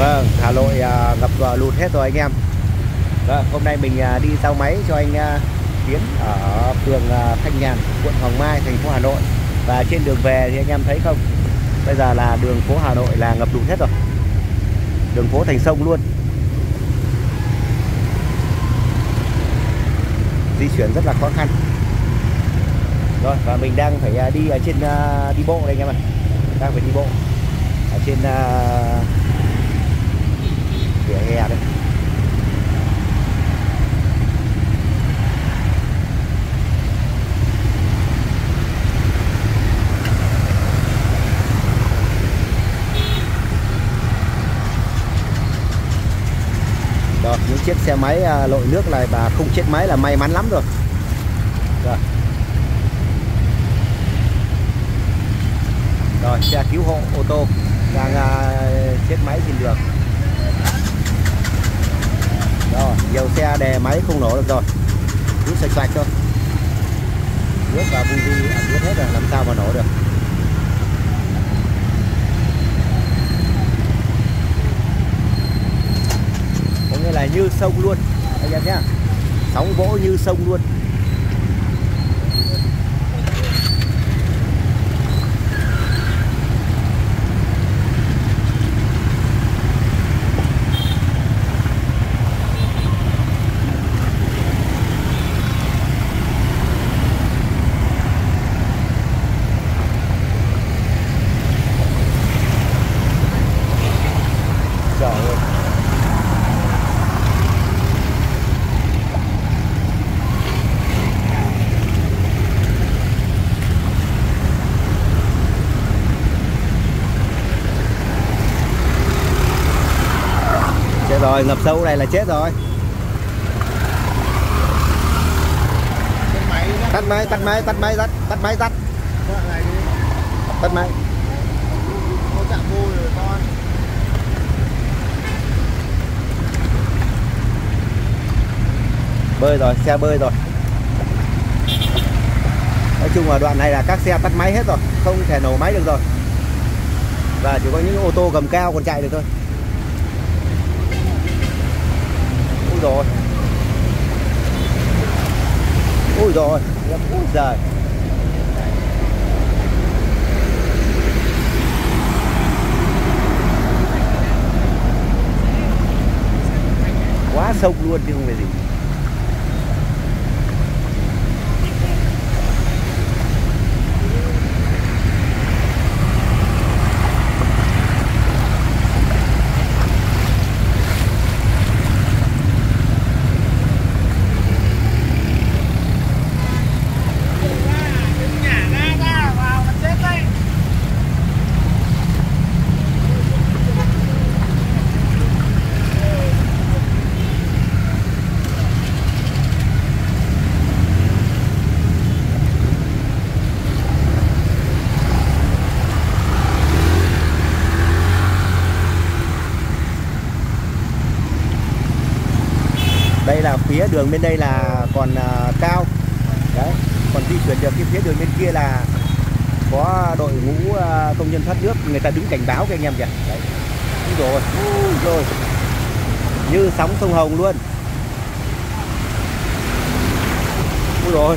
Vâng, Hà Nội à, ngập à, lụt hết rồi anh em. Vâng, hôm nay mình à, đi giao máy cho anh Tiến ở phường Thanh Nhàn, quận Hoàng Mai, thành phố Hà Nội. Và trên đường về thì anh em thấy không? Bây giờ là đường phố Hà Nội là ngập lụt hết rồi. Đường phố thành sông luôn. Di chuyển rất là khó khăn. Rồi và mình đang phải đi ở trên đi bộ đây anh em ạ. Đang phải đi bộ ở trên vỉa hè đấy Rồi, những chiếc xe máy à, lội nước này và không chết máy là may mắn lắm rồi. Rồi. Rồi, xe cứu hộ ô tô đang à, chết máy trên đường. Rồi, dầu xe đè máy không nổ được rồi. Cứ sạch sạch thôi. Nước và buji ẩm ướt hết rồi, làm sao mà nổ được. Có nghĩa là như sông luôn anh em nhé. Sóng vỗ như sông luôn. Trời ơi. Chết rồi, ngập sâu này là chết rồi. Tắt máy, tắt máy, tắt máy, tắt, tắt máy, tắt, tắt máy. Bơi rồi, xe bơi rồi. Nói chung là đoạn này là các xe tắt máy hết rồi, không thể nổ máy được rồi. Và chỉ có những ô tô gầm cao còn chạy được thôi. Ui rồi. Ui rồi, em ui giời. Quá sông luôn chứ không phải gì. Đường bên đây là còn à, cao. Đấy còn di chuyển được cái phía đường bên kia là có đội ngũ à, công nhân thoát nước người ta đứng cảnh báo các anh em kìa. Đấy. Rồi. Rồi. Như sóng sông hồng luôn. Ui rồi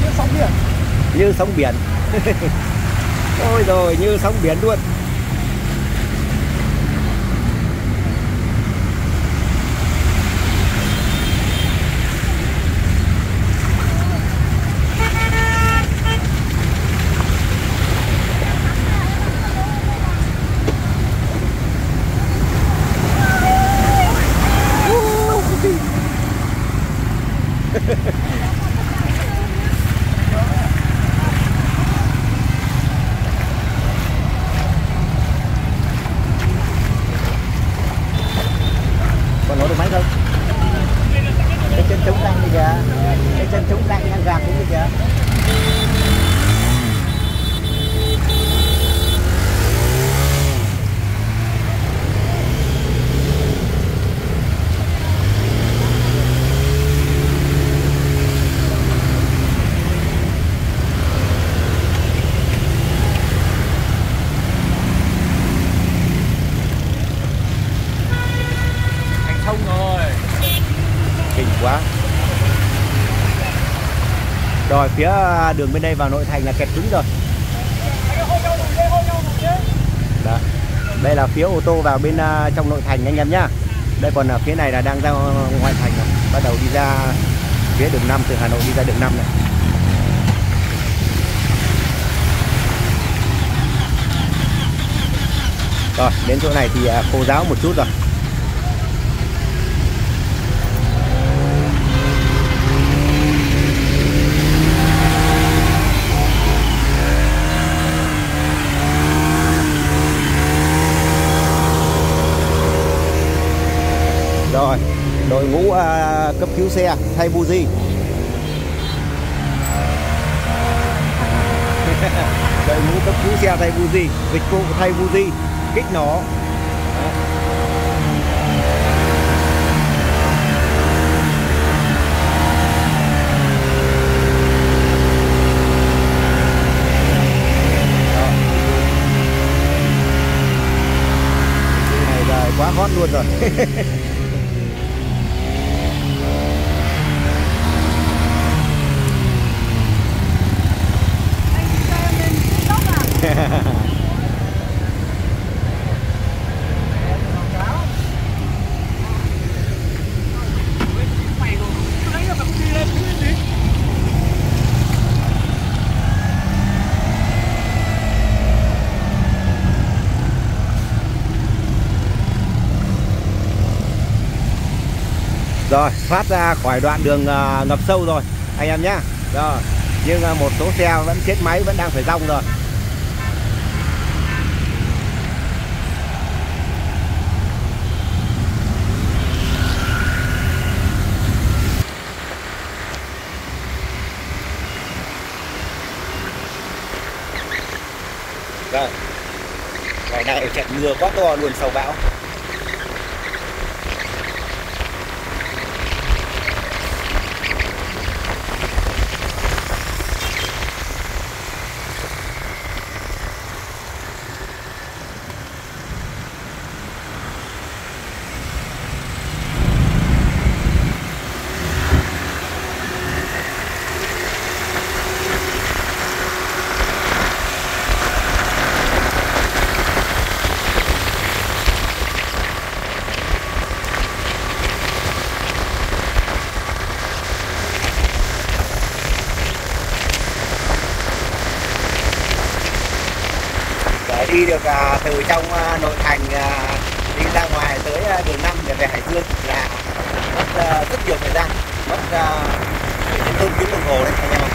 như sóng biển như sóng biển. Ôi rồi như sóng biển luôn còn nổ được máy không cái chân chống lạnh này kìa cái chân chống lạnh đang gạt xuống kìa thông rồi. Kinh quá. Rồi phía à, đường bên đây vào nội thành là kẹt cứng rồi. Đó. đây là phía ô tô vào bên uh, trong nội thành anh em nhá. Đây còn ở phía này là đang ra ngoại thành rồi. bắt đầu đi ra phía đường 5 từ Hà Nội đi ra đường 5 này. Rồi đến chỗ này thì uh, khô giáo một chút rồi rồi. Cấp cứu xe thay buji đội ngũ cấp cứu xe thay buji dịch vụ thay buji kích nổ. Này quá hot luôn rồi rồi thoát ra khỏi đoạn đường uh, ngập sâu rồi anh em nhé rồi nhưng uh, một số xe vẫn chết máy vẫn đang phải rong rồi. Rồi ngày nay trận mưa quá to luôn sau bão để đi được à, từ trong à, nội thành à, đi ra ngoài tới à, đường năm để về Hải Dương là mất rất nhiều thời gian mất à, đến hơn tiếng đồng hồ đấy anh em ạ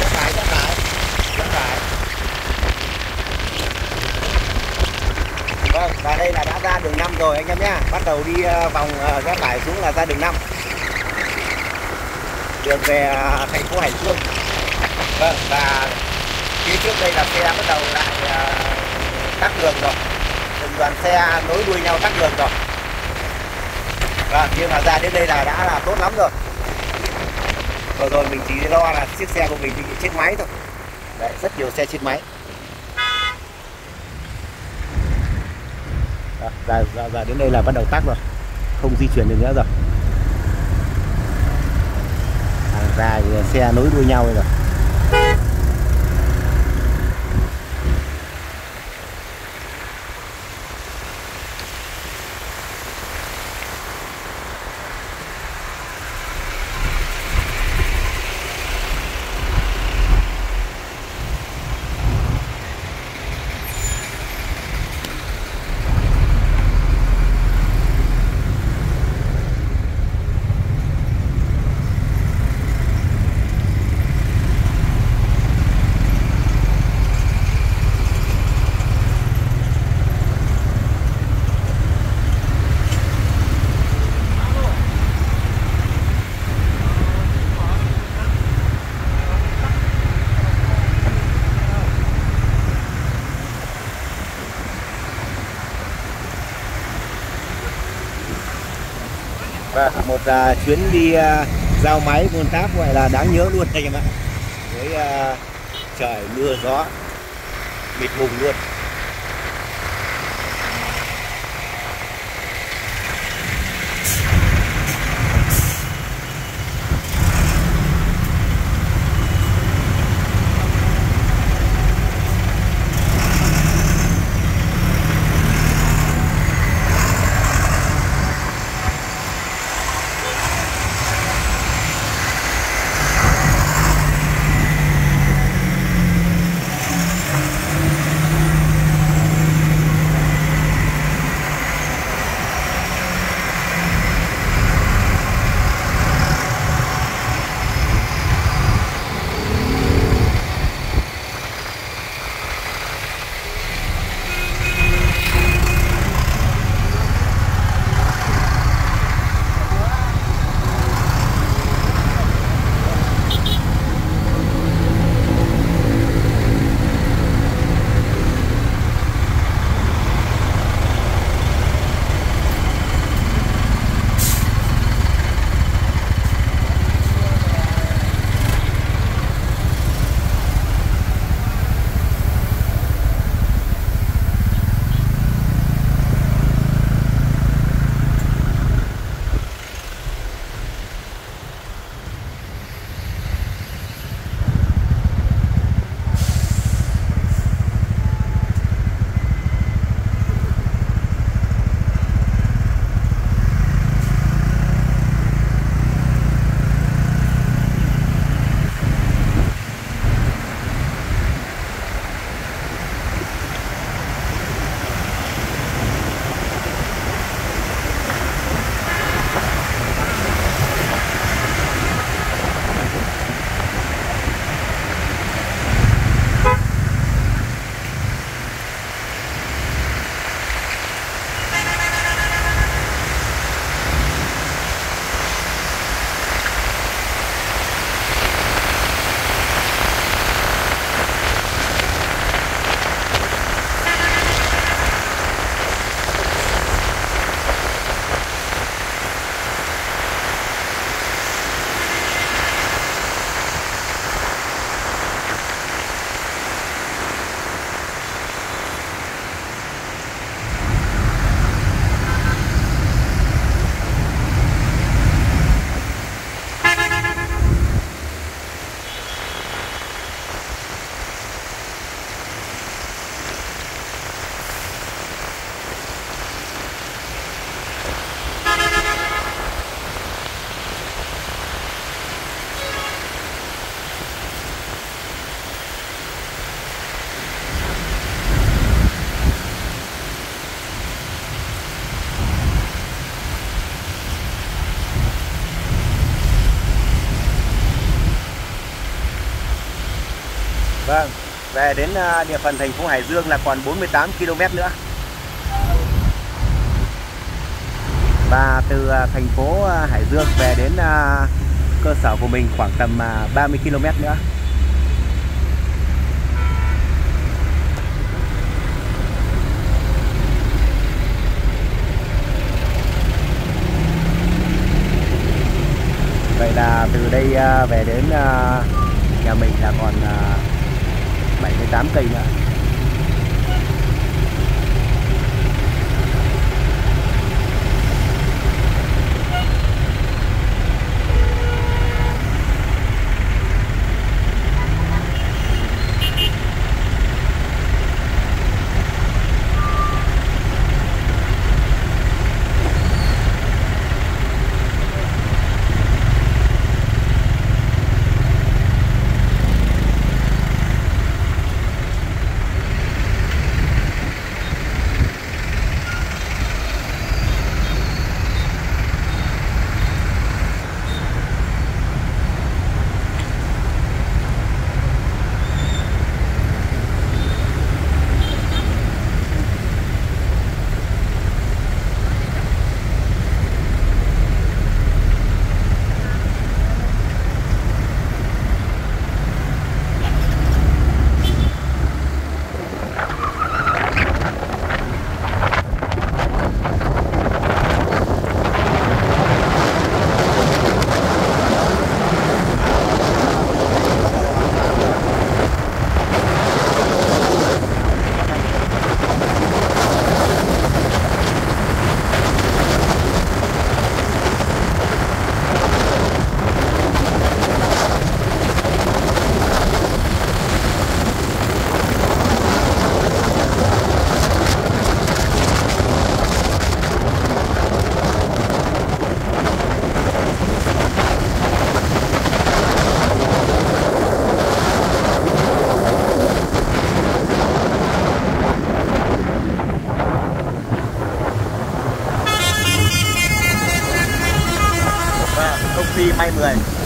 rất phải rất phải rất phải vâng và đây là đã ra đường năm rồi anh em nhá. Bắt đầu đi vòng ra phải xuống là ra đường năm. Đường về thành phố Hải Dương. Vâng và phía trước đây là xe bắt đầu lại tắt đường rồi. Từng đoàn xe nối đuôi nhau tắt đường rồi. Và nhưng mà ra đến đây là đã là tốt lắm rồi. Vừa rồi mình chỉ lo là chiếc xe của mình bị chết máy thôi. Đấy rất nhiều xe chết máy. Đó, ra, ra, ra đến đây là bắt đầu tắt rồi. Không di chuyển được nữa rồi. À, dài xe nối đuôi nhau rồi Vâng, một uh, chuyến đi uh, giao máy buôn Táp gọi là đáng nhớ luôn anh em ạ. Với uh, trời mưa gió mịt mùng luôn. Về đến à, địa phận thành phố Hải Dương là còn 48 km nữa. Và từ à, thành phố à, Hải Dương về đến cơ sở của mình khoảng tầm 30 km nữa. Vậy là từ đây về đến nhà mình là còn 18 cây nữa. 20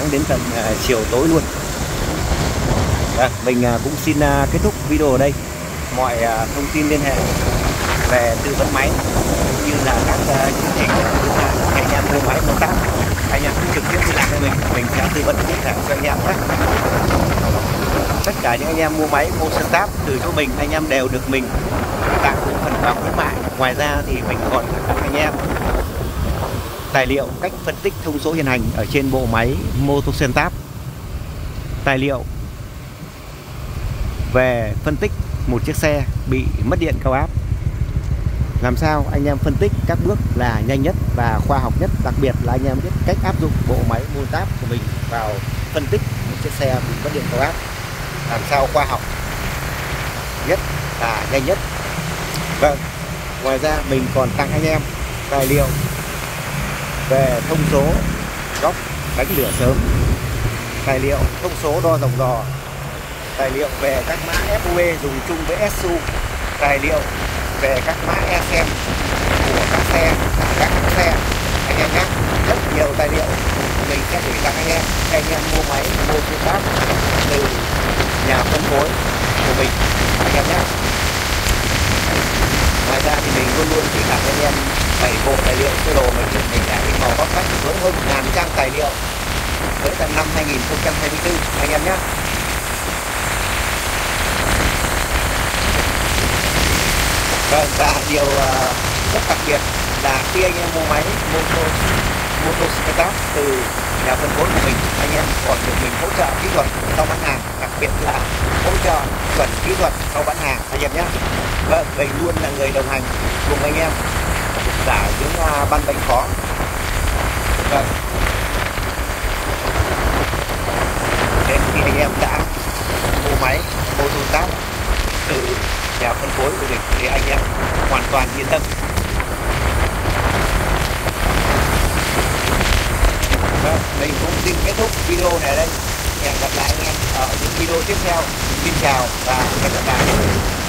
sáng đến tận à, chiều tối luôn. Dạ, à, mình cũng xin à, kết thúc video ở đây. Mọi à, thông tin liên hệ về tư vấn máy cũng như là các chương trình khuyến anh em mua máy mua tác anh em cứ trực tiếp liên lạc với mình mình sẽ tư vấn cụ thể cho anh em nhé tất cả những anh em mua máy mua sân táp từ chỗ mình anh em đều được mình tặng những phần quà khuyến mại ngoài ra thì mình còn các anh em tài liệu cách phân tích thông số hiện hành ở trên bộ máy Motosentap. Tài liệu về phân tích một chiếc xe bị mất điện cao áp. Làm sao anh em phân tích các bước là nhanh nhất và khoa học nhất, đặc biệt là anh em biết cách áp dụng bộ máy Motap của mình vào phân tích một chiếc xe bị mất điện cao áp. Làm sao khoa học nhất và nhanh nhất. Vâng ngoài ra mình còn tặng anh em tài liệu về thông số, góc đánh lửa sớm. Tài liệu, thông số đo dòng dò. Tài liệu về các mã FUE dùng chung với SU tài liệu về các mã ECM của các xe các xe. Anh em nhé, rất nhiều tài liệu. Mình sẽ gửi tặng anh em. Anh em mua máy, mua phương pháp từ nhà phân phối của mình. Anh em nhé. Ngoài ra thì mình luôn luôn chỉ tặng anh em bảy bộ tài liệu sơ đồ mình mình đã in màu góc cách với hơn ngàn trang tài liệu. Tới tận năm 2024 anh em nhé. Vâng, và điều uh, rất đặc biệt là khi anh em mua máy moto motocicleta từ nhà phân phối của mình anh em còn được mình hỗ trợ kỹ thuật sau bán hàng đặc biệt là hỗ trợ chuẩn kỹ thuật sau bán hàng anh em nhé. Vâng mình luôn là người đồng hành cùng anh em giả những uh, ban bệnh khó. Vâng. Nên khi anh em đã mua máy motocicleta từ nhà phân phối của mình thì anh em hoàn toàn yên tâm. Vâng, mình cũng xin kết thúc video này đây. Hẹn gặp lại anh em ở những video tiếp theo. Xin chào và hẹn gặp lại.